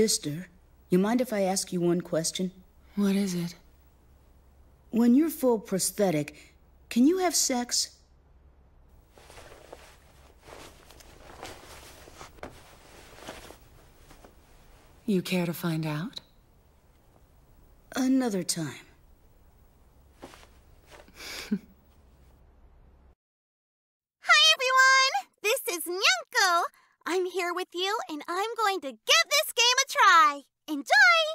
Sister, you mind if I ask you one question? What is it? When you're full prosthetic, can you have sex? You care to find out? Another time. Hi, everyone! This is Nyanco. I'm here with you, and I'm going to give this game a try. Enjoy!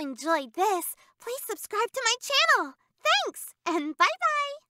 Enjoyed this, please subscribe to my channel. Thanks, and bye-bye!